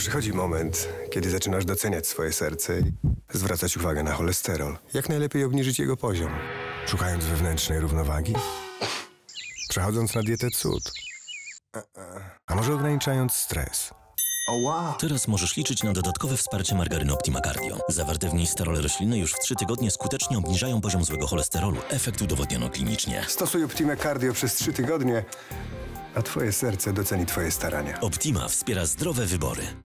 Przychodzi moment, kiedy zaczynasz doceniać swoje serce i zwracać uwagę na cholesterol. Jak najlepiej obniżyć jego poziom? Szukając wewnętrznej równowagi? Przechodząc na dietę cud? A może ograniczając stres? Teraz możesz liczyć na dodatkowe wsparcie margaryny Optima Cardio. Zawarte w niej sterole roślinne już w 3 tygodnie skutecznie obniżają poziom złego cholesterolu. Efekt udowodniono klinicznie. Stosuj Optimę Cardio przez trzy tygodnie, a twoje serce doceni twoje starania. Optima wspiera zdrowe wybory.